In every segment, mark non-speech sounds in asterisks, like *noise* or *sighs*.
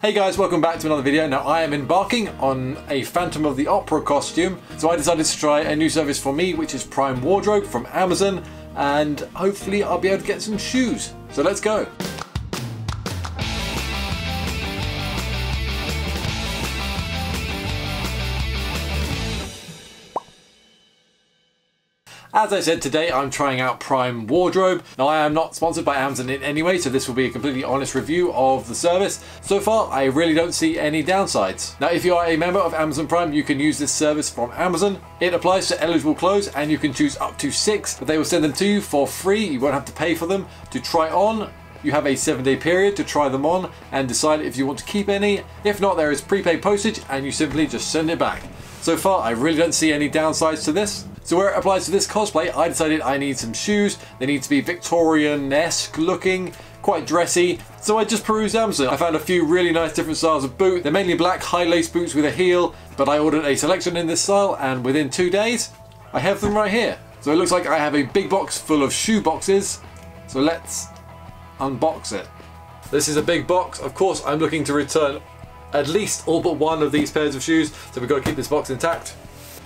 Hey guys, welcome back to another video. Now I am embarking on a Phantom of the Opera costume, so I decided to try a new service for me, which is Prime Wardrobe from Amazon, and hopefully I'll be able to get some shoes. So let's go. As I said today, I'm trying out Prime Wardrobe. Now I am not sponsored by Amazon in any way, so this will be a completely honest review of the service. So far, I really don't see any downsides. Now if you are a member of Amazon Prime, you can use this service from Amazon. It applies to eligible clothes and you can choose up to six, but they will send them to you for free. You won't have to pay for them to try on. You have a seven day period to try them on and decide if you want to keep any. If not, there is prepaid postage and you simply just send it back. So far, I really don't see any downsides to this. So where it applies to this cosplay, I decided I need some shoes. They need to be Victorian-esque looking, quite dressy. So I just perused Amazon. I found a few really nice different styles of boot. They're mainly black high lace boots with a heel, but I ordered a selection in this style and within two days, I have them right here. So it looks like I have a big box full of shoe boxes. So let's unbox it. This is a big box. Of course, I'm looking to return at least all but one of these pairs of shoes. So we've got to keep this box intact.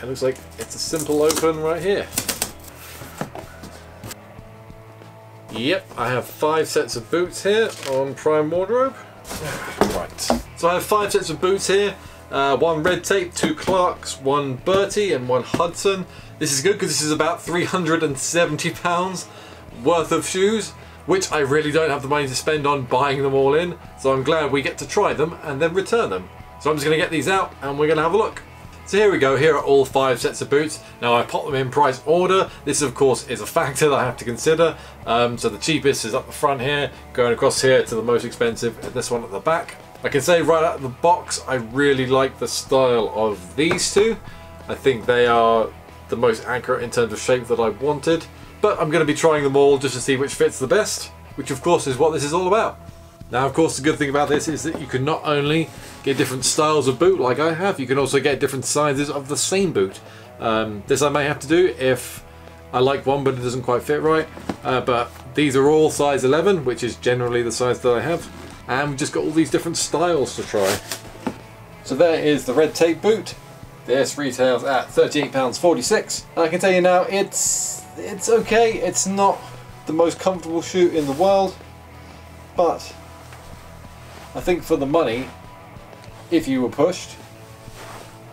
It looks like it's a simple open right here. Yep, I have five sets of boots here on Prime Wardrobe. Right, so I have five sets of boots here. Uh, one red tape, two Clarks, one Bertie and one Hudson. This is good because this is about £370 worth of shoes, which I really don't have the money to spend on buying them all in. So I'm glad we get to try them and then return them. So I'm just going to get these out and we're going to have a look. So here we go, here are all five sets of boots. Now I pop them in price order. This of course is a factor that I have to consider. Um, so the cheapest is up the front here, going across here to the most expensive, this one at the back. I can say right out of the box, I really like the style of these two. I think they are the most accurate in terms of shape that I wanted. But I'm going to be trying them all just to see which fits the best, which of course is what this is all about. Now of course the good thing about this is that you can not only get different styles of boot like I have, you can also get different sizes of the same boot. Um, this I may have to do if I like one but it doesn't quite fit right, uh, but these are all size 11, which is generally the size that I have, and we've just got all these different styles to try. So there is the red tape boot. This retails at £38.46. I can tell you now, it's it's okay. It's not the most comfortable shoe in the world, but I think for the money, if you were pushed,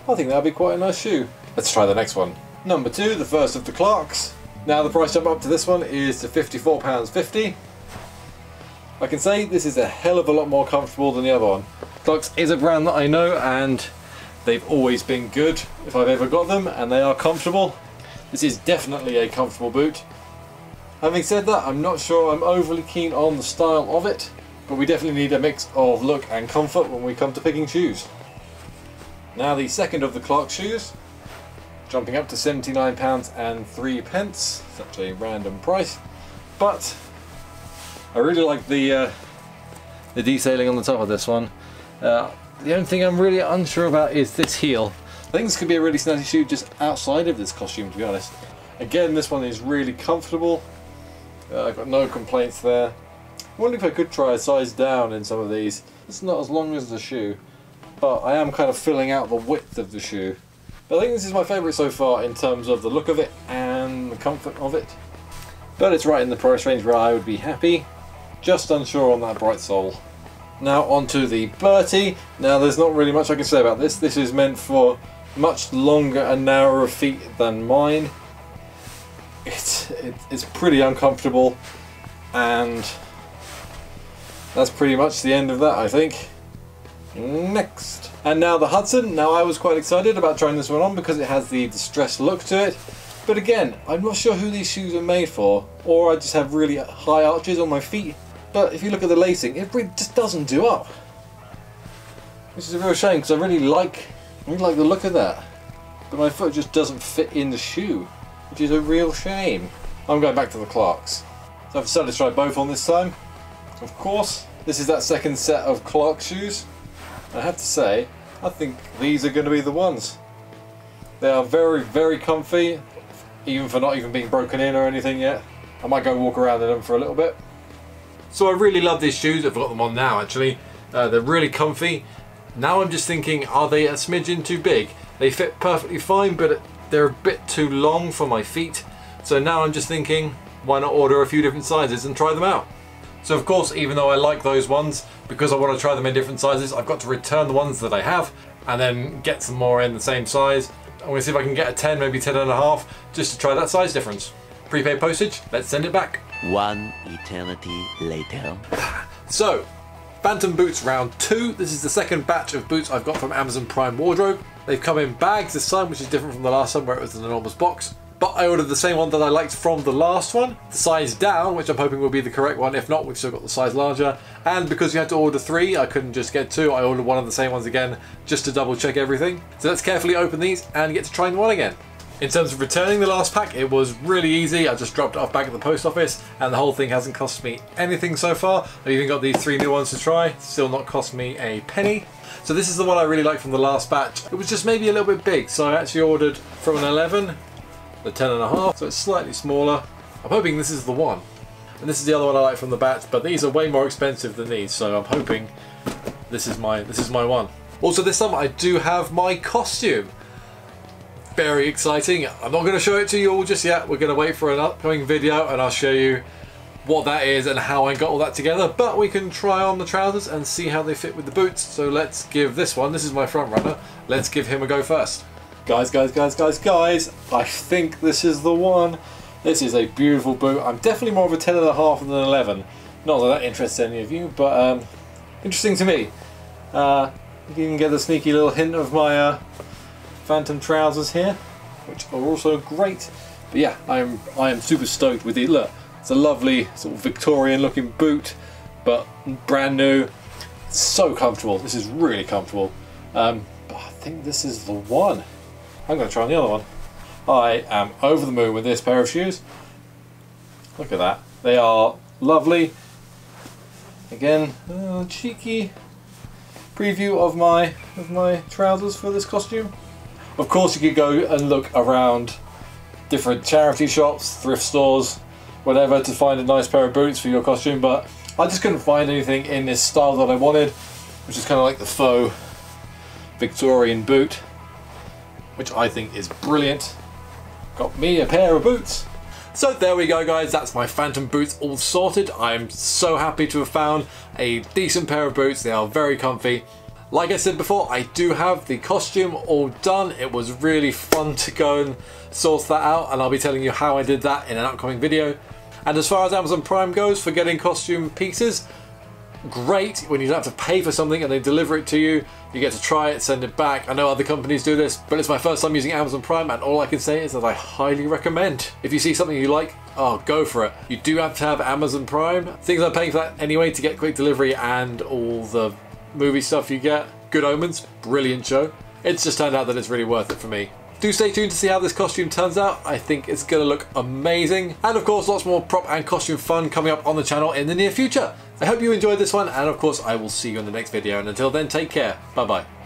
I think that'd be quite a nice shoe. Let's try the next one. Number two, the first of the Clarks. Now the price jump up to this one is to £54.50. I can say this is a hell of a lot more comfortable than the other one. Clarks is a brand that I know and they've always been good if I've ever got them and they are comfortable. This is definitely a comfortable boot. Having said that, I'm not sure I'm overly keen on the style of it. But we definitely need a mix of look and comfort when we come to picking shoes. Now the second of the Clark shoes, jumping up to £79 and 3 pence, such a random price, but I really like the uh, the detailing on the top of this one. Uh, the only thing I'm really unsure about is this heel. I think this could be a really snazzy shoe just outside of this costume to be honest. Again this one is really comfortable, uh, I've got no complaints there. I wonder if I could try a size down in some of these. It's not as long as the shoe, but I am kind of filling out the width of the shoe. But I think this is my favourite so far in terms of the look of it and the comfort of it. But it's right in the price range where I would be happy. Just unsure on that bright sole. Now onto the Bertie. Now there's not really much I can say about this. This is meant for much longer and narrower feet than mine. It's, it's pretty uncomfortable and that's pretty much the end of that, I think. Next. And now the Hudson. Now I was quite excited about trying this one on because it has the distressed look to it. But again, I'm not sure who these shoes are made for, or I just have really high arches on my feet. But if you look at the lacing, it really just doesn't do up. Which is a real shame because I really like, I really like the look of that. But my foot just doesn't fit in the shoe, which is a real shame. I'm going back to the Clarks. So I've decided to try both on this time. Of course, this is that second set of Clark shoes. I have to say, I think these are going to be the ones. They are very, very comfy, even for not even being broken in or anything yet. I might go walk around in them for a little bit. So I really love these shoes, I've got them on now actually. Uh, they're really comfy. Now I'm just thinking, are they a smidgen too big? They fit perfectly fine, but they're a bit too long for my feet. So now I'm just thinking, why not order a few different sizes and try them out? So of course, even though I like those ones, because I want to try them in different sizes, I've got to return the ones that I have and then get some more in the same size. I'm going to see if I can get a 10, maybe 10 and a half, just to try that size difference. Prepaid postage, let's send it back. One eternity later. *sighs* So, Phantom Boots round two. This is the second batch of boots I've got from Amazon Prime Wardrobe. They've come in bags this time, which is different from the last time where it was an enormous box. But I ordered the same one that I liked from the last one, the size down, which I'm hoping will be the correct one. If not, we've still got the size larger. And because you had to order three, I couldn't just get two. I ordered one of the same ones again, just to double check everything. So let's carefully open these and get to trying one again. In terms of returning the last pack, it was really easy. I just dropped it off back at the post office and the whole thing hasn't cost me anything so far. I've even got these three new ones to try. Still not cost me a penny. So this is the one I really like from the last batch. It was just maybe a little bit big, so I actually ordered from an 11 the 10 and a half, so it's slightly smaller. I'm hoping this is the one. And this is the other one I like from the Bat, but these are way more expensive than these, so I'm hoping this is my this is my one. Also this time I do have my costume. Very exciting. I'm not going to show it to you all just yet. We're going to wait for an upcoming video and I'll show you what that is and how I got all that together. But we can try on the trousers and see how they fit with the boots. So let's give this one, this is my front runner, let's give him a go first. Guys, guys, guys, guys, guys, I think this is the one. This is a beautiful boot. I'm definitely more of a 10 and a half than an 11. Not that that interests any of you, but um, interesting to me. Uh, you can get a sneaky little hint of my uh, Phantom trousers here, which are also great. But yeah, I'm I am super stoked with it. Look, it's a lovely sort of Victorian looking boot, but brand new. So comfortable. This is really comfortable. Um, but I think this is the one. I'm going to try on the other one. I am over the moon with this pair of shoes. Look at that. They are lovely. Again, a cheeky preview of my of my trousers for this costume. Of course you could go and look around different charity shops, thrift stores, whatever to find a nice pair of boots for your costume, but I just couldn't find anything in this style that I wanted, which is kind of like the faux Victorian boot which I think is brilliant. Got me a pair of boots. So there we go guys, that's my Phantom boots all sorted. I'm so happy to have found a decent pair of boots, they are very comfy. Like I said before, I do have the costume all done. It was really fun to go and source that out and I'll be telling you how I did that in an upcoming video. And as far as Amazon Prime goes for getting costume pieces, great when you don't have to pay for something and they deliver it to you. You get to try it, send it back. I know other companies do this, but it's my first time using Amazon Prime and all I can say is that I highly recommend. If you see something you like, oh, go for it. You do have to have Amazon Prime. Things I'm paying for that anyway to get quick delivery and all the movie stuff you get. Good Omens, brilliant show. It's just turned out that it's really worth it for me. Do stay tuned to see how this costume turns out. I think it's going to look amazing. And of course, lots more prop and costume fun coming up on the channel in the near future. I hope you enjoyed this one, and of course, I will see you in the next video. And until then, take care. Bye bye.